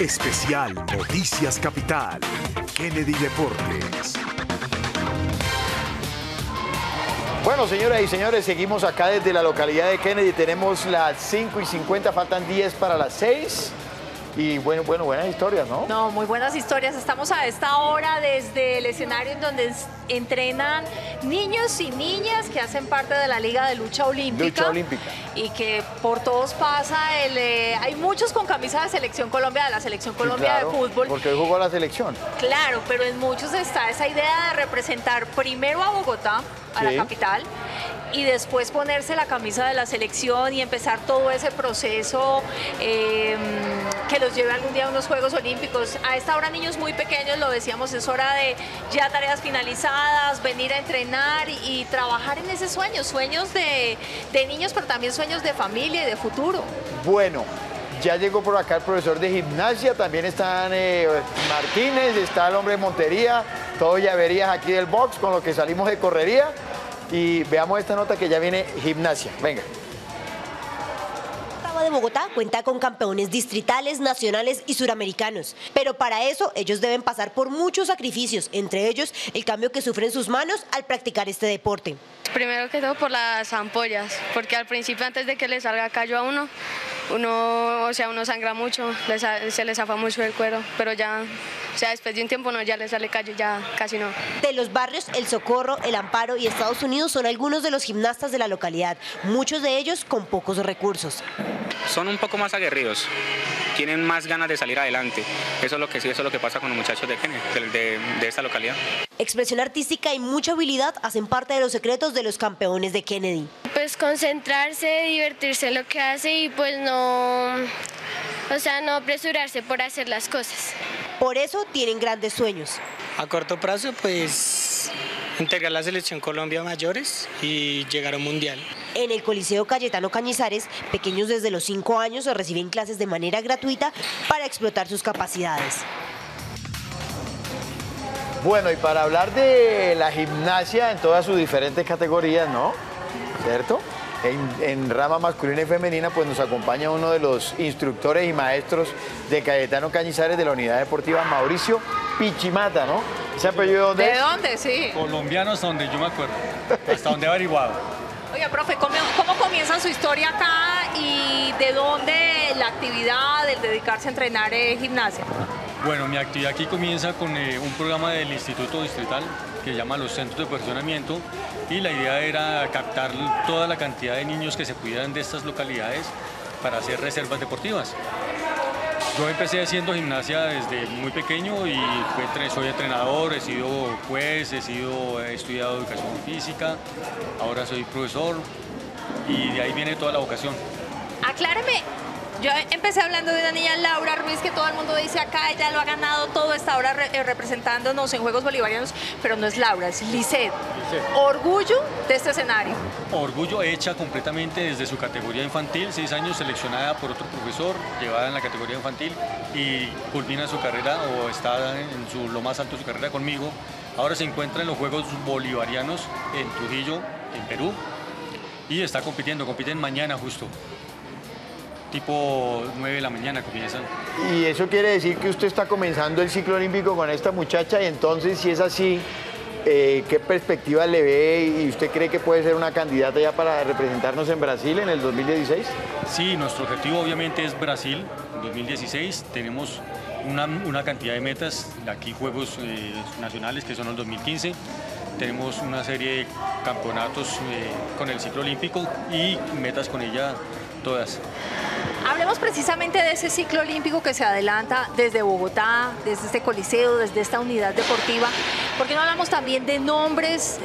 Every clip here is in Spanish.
Especial Noticias Capital. Kennedy Deportes. Bueno, señoras y señores, seguimos acá desde la localidad de Kennedy. Tenemos las 5 y 50, faltan 10 para las 6. Y bueno, bueno, buenas historias, ¿no? No, muy buenas historias. Estamos a esta hora desde el escenario en donde entrenan niños y niñas que hacen parte de la Liga de Lucha Olímpica. Lucha Olímpica. Y que por todos pasa el... Eh, hay muchos con camisa de Selección Colombia, de la Selección Colombia de fútbol. Porque hoy jugó la selección. Claro, pero en muchos está esa idea de representar primero a Bogotá, a la capital, y después ponerse la camisa de la selección y empezar todo ese proceso em, que los lleve algún día a unos Juegos Olímpicos. A esta hora niños muy pequeños, lo decíamos, es hora de ya tareas finalizadas, venir a entrenar y, trabajar en ese sueño, sueños de, niños, pero también sueños de familia y de futuro. Bueno, ya llegó por acá el profesor de gimnasia, también están eh, Martínez, está el hombre de Montería, todos ya verías aquí del box con lo que salimos de correría y veamos esta nota que ya viene gimnasia. Venga de Bogotá cuenta con campeones distritales, nacionales y suramericanos, pero para eso ellos deben pasar por muchos sacrificios, entre ellos el cambio que sufren sus manos al practicar este deporte. Primero que todo por las ampollas, porque al principio antes de que le salga callo a uno, uno, o sea, uno sangra mucho, se le zafa mucho el cuero, pero ya, o sea, después de un tiempo no, ya le sale callo, ya casi no. De los barrios El Socorro, El Amparo y Estados Unidos son algunos de los gimnastas de la localidad, muchos de ellos con pocos recursos. Son un poco más aguerridos, tienen más ganas de salir adelante. Eso es lo que sí, eso es lo que pasa con los muchachos de, de, de esta localidad. Expresión artística y mucha habilidad hacen parte de los secretos de los campeones de Kennedy. Pues concentrarse, divertirse en lo que hace y pues no, o sea, no apresurarse por hacer las cosas. Por eso tienen grandes sueños. A corto plazo, pues integrar la selección Colombia mayores y llegar a un mundial. En el Coliseo Cayetano Cañizares, pequeños desde los 5 años reciben clases de manera gratuita para explotar sus capacidades. Bueno, y para hablar de la gimnasia en todas sus diferentes categorías, ¿no? ¿Cierto? En, rama masculina y femenina, pues nos acompaña uno de los instructores y maestros de Cayetano Cañizares de la Unidad Deportiva, Mauricio Pichimata, ¿no? ¿Ese apellido dónde ¿De dónde? Sí. Colombiano hasta donde yo me acuerdo, hasta donde he averiguado. Oiga, profe, ¿cómo, ¿cómo, comienza su historia acá y de dónde la actividad, del dedicarse a entrenar en gimnasia? Bueno, mi actividad aquí comienza con eh, un programa del Instituto Distrital que se llama los Centros de Perfeccionamiento y la idea era captar toda la cantidad de niños que se pudieran de estas localidades para hacer reservas deportivas. Yo empecé haciendo gimnasia desde muy pequeño y soy entrenador, he sido juez, he, sido, estudiado educación física, ahora soy profesor y de ahí viene toda la vocación. Acláreme, yo empecé hablando de una niña, Laura Ruiz, que todo el mundo dice acá, ella lo ha ganado todo, está ahora eh, representándonos en Juegos Bolivarianos, pero no es Laura, es Lisset. Orgullo de este escenario. Orgullo hecha completamente desde su categoría infantil, seis años seleccionada por otro profesor, llevada en la categoría infantil y culmina su carrera o está en su, lo más alto de su carrera conmigo. Ahora se encuentra en los Juegos Bolivarianos en Trujillo, en Perú, y está compitiendo, compiten mañana justo tipo 9 de la mañana comienzan. Y eso quiere decir que usted está comenzando el ciclo olímpico con esta muchacha y entonces si es así, eh, ¿qué perspectiva le ve y usted cree que puede ser una candidata ya para representarnos en Brasil en el 2016? Sí, nuestro objetivo obviamente es Brasil en 2016. Tenemos una, cantidad de metas, aquí Juegos eh, Nacionales que son el 2015 tenemos una serie de campeonatos eh, con el ciclo olímpico y metas con ella todas. Hablemos precisamente de ese ciclo olímpico que se adelanta desde Bogotá, desde este coliseo, desde esta unidad deportiva. ¿Por qué no hablamos también de nombres?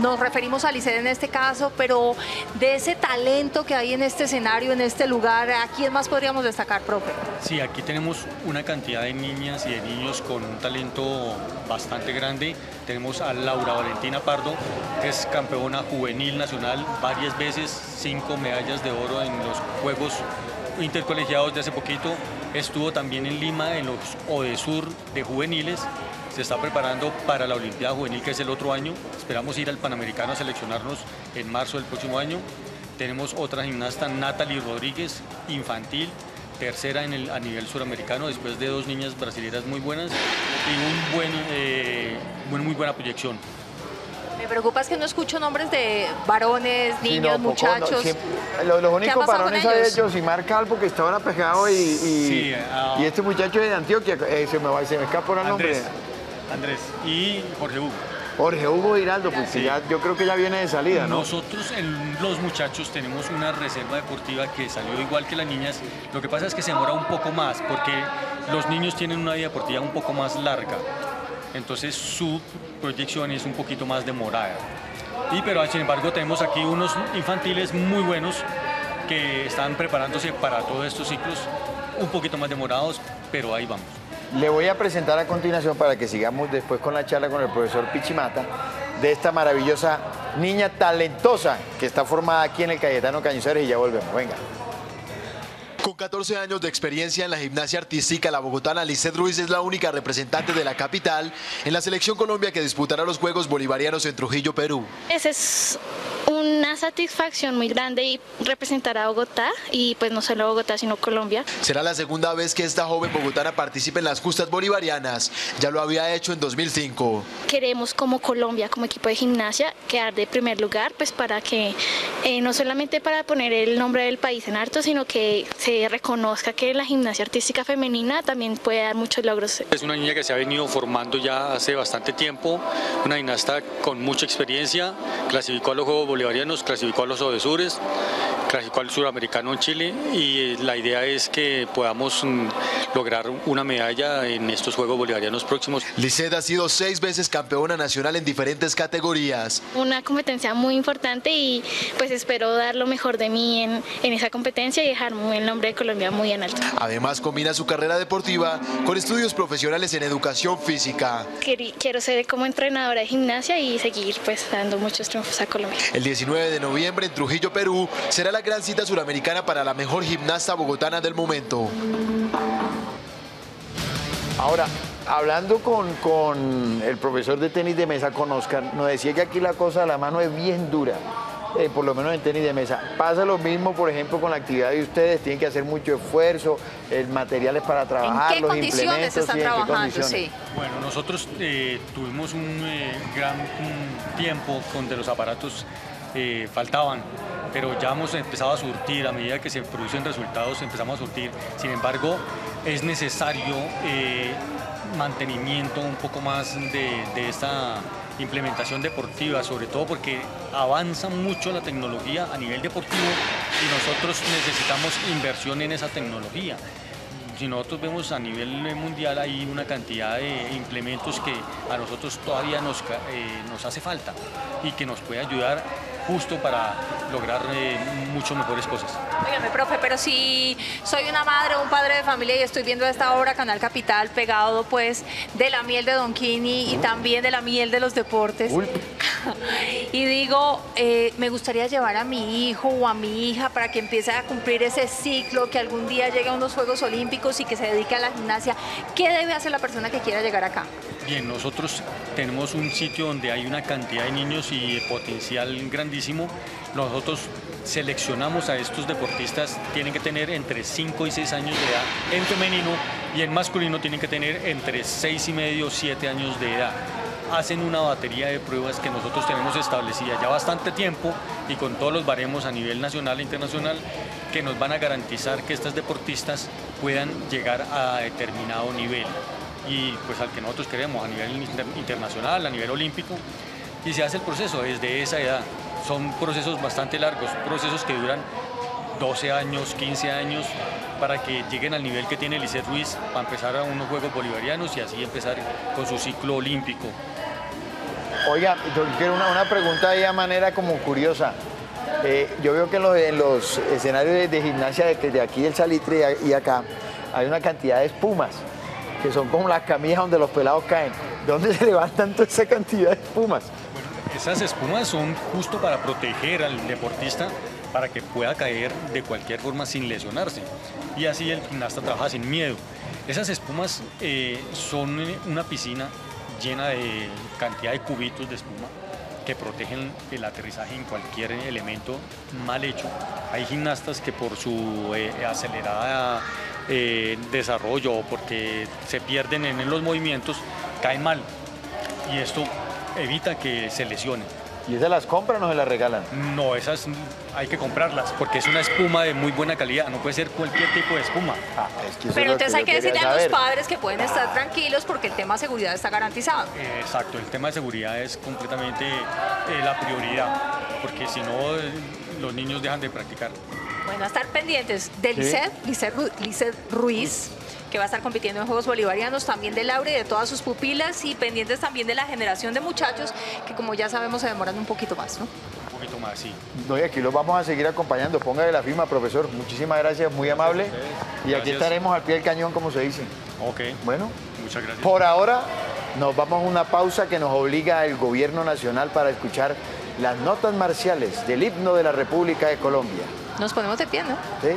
Nos referimos a Liced en este caso, pero de ese talento que hay en este escenario, en este lugar, ¿a quién más podríamos destacar, profe? Sí, aquí tenemos una cantidad de niñas y de niños con un talento bastante grande. Tenemos a Laura Valentina Pardo, que es campeona juvenil nacional varias veces, cinco medallas de oro en los Juegos intercolegiados de hace poquito. Estuvo también en Lima en los ODESUR de juveniles. Se está preparando para la Olimpiada Juvenil, que es el otro año. Esperamos ir al Panamericano a seleccionarnos en marzo del próximo año. Tenemos otra gimnasta, Natalie Rodríguez, infantil. tercera en el, a nivel suramericano después de dos niñas brasileñas muy buenas y un buen, eh, muy buena proyección. Me preocupa es que no escucho nombres de varones, Sí, niños, no, poco, no, muchachos. siempre- los, los ¿Qué ha únicos varones son ellos? Josimar Calvo, que está ahora pegado, y, y, Sí, ah. y este muchacho de Antioquia, eh, se, me va, se me escapa el nombre. Andrés, y Jorge Hugo. Jorge Hugo Giraldo, porque Sí. ya, yo creo que ya viene de salida, ¿no? Nosotros, los muchachos, tenemos una reserva deportiva que salió igual que las niñas. Lo que pasa es que se demora un poco más porque los niños tienen una vida deportiva un poco más larga. Entonces su proyección es un poquito más demorada. Y pero sin embargo tenemos aquí unos infantiles muy buenos que están preparándose para todos estos ciclos un poquito más demorados, pero ahí vamos. Le voy a presentar a continuación para que sigamos después con la charla con el profesor Pichimata de esta maravillosa niña talentosa que está formada aquí en el Cayetano Cañizares y ya volvemos. Venga. Con 14 años de experiencia en la gimnasia artística, la bogotana Lisset Ruiz es la única representante de la capital en la selección Colombia que disputará los Juegos Bolivarianos en Trujillo, Perú. Esa es una satisfacción muy grande y representar a Bogotá y pues no solo Bogotá sino Colombia. Será la segunda vez que esta joven bogotana participe en las justas bolivarianas. Ya lo había hecho en 2005. Queremos como Colombia, como equipo de gimnasia, quedar de primer lugar pues para que eh, no solamente para poner el nombre del país en alto, sino que se reconozca que la gimnasia artística femenina también puede dar muchos logros. Es una niña que se ha venido formando ya hace bastante tiempo, una gimnasta con mucha experiencia, clasificó a los Juegos Bolivarianos, clasificó a los Odesures, clasificó al Suramericano en Chile y la idea es que podamos mm, lograr una medalla en estos Juegos Bolivarianos próximos. Lisset ha sido seis veces campeona nacional en diferentes categorías. Una competencia muy importante y pues espero dar lo mejor de mí en, en esa competencia y dejar el nombre de Colombia muy en alto. Además, combina su carrera deportiva con estudios profesionales en educación física. Quiero ser como entrenadora de gimnasia y seguir pues dando muchos triunfos a Colombia. El 19 de noviembre en Trujillo, Perú, será la gran cita suramericana para la mejor gimnasta bogotana del momento. Ahora, hablando con, con el profesor de tenis de mesa, con Oscar, nos decía que aquí la cosa de la mano es bien dura, eh, por lo menos en tenis de mesa. Pasa lo mismo, por ejemplo, con la actividad de ustedes, tienen que hacer mucho esfuerzo, el material es para trabajar, ¿En qué los condiciones implementos, están sí, ¿en qué trabajando? condiciones? Sí. Bueno, nosotros eh, tuvimos un eh, gran tiempo donde los aparatos eh, faltaban, pero ya hemos empezado a surtir, a medida que se producen resultados empezamos a surtir. Sin embargo, es necesario eh, mantenimiento un poco más de, de esta implementación deportiva, sobre todo porque avanza mucho la tecnología a nivel deportivo y nosotros necesitamos inversión en esa tecnología si nosotros vemos a nivel mundial hay una cantidad de implementos que a nosotros todavía nos, eh, nos hace falta y que nos puede ayudar justo para lograr eh, mucho mejores cosas. Óigame, profe, pero si soy una madre o un padre de familia y estoy viendo esta obra Canal Capital pegado pues de la miel de Don Kini y también de la miel de los deportes. y digo, eh, me gustaría llevar a mi hijo o a mi hija para que empiece a cumplir ese ciclo, que algún día llegue a unos Juegos Olímpicos y que se dedique a la gimnasia. ¿Qué debe hacer la persona que quiera llegar acá? Bien, nosotros tenemos un sitio donde hay una cantidad de niños y de potencial grandísimo. Nosotros seleccionamos a estos deportistas, tienen que tener entre 5 y 6 años de edad en femenino y en masculino tienen que tener entre 6 y medio, 7 años de edad. Hacen una batería de pruebas que nosotros tenemos establecida ya bastante tiempo y con todos los baremos a nivel nacional e internacional que nos van a garantizar que estas deportistas puedan llegar a determinado nivel y pues al que nosotros queremos a nivel inter- internacional, a nivel olímpico, y se hace el proceso desde esa edad. Son procesos bastante largos, procesos que duran 12 años, 15 años, para que lleguen al nivel que tiene Lisset Ruiz para empezar a unos Juegos Bolivarianos y así empezar con su ciclo olímpico. Oiga, yo quiero una, una pregunta a manera como curiosa. Eh, yo veo que en los, en los escenarios de, de gimnasia de, de aquí del Salitre y acá hay una cantidad de espumas, que son como las camillas donde los pelados caen. ¿De dónde se levantan toda esa cantidad de espumas? Esas espumas son justo para proteger al deportista para que pueda caer de cualquier forma sin lesionarse. Y así el gimnasta trabaja sin miedo. Esas espumas eh, son una piscina llena de cantidad de cubitos de espuma que protegen el aterrizaje en cualquier elemento mal hecho. Hay gimnastas que por su eh, acelerada eh, desarrollo o porque se pierden en los movimientos caen mal y esto evita que se lesionen. ¿Y esas las compran o se las regalan? No, esas hay que comprarlas porque es una espuma de muy buena calidad, no puede ser cualquier tipo de espuma. Ah, Pero entonces hay que decirle a los padres que pueden estar tranquilos porque el tema de seguridad está garantizado. Eh, exacto, el tema de seguridad es completamente eh, la prioridad, porque si no eh, los niños dejan de practicar. Bueno, a estar pendientes de Lisset, Ruiz que va a estar compitiendo en Juegos Bolivarianos, también de Laura y de todas sus pupilas y pendientes también de la generación de muchachos que como ya sabemos se demoran un poquito más, ¿no? Un poquito más, sí. No, y aquí los vamos a seguir acompañando. Póngale la firma, profesor. Muchísimas gracias, muy amable. Y aquí estaremos al pie del cañón, como se dice. Ok. Bueno. Muchas gracias. Por ahora nos vamos a una pausa que nos obliga el gobierno nacional para escuchar las notas marciales del himno de la República de Colombia. Nos ponemos de pie, ¿no? Sí.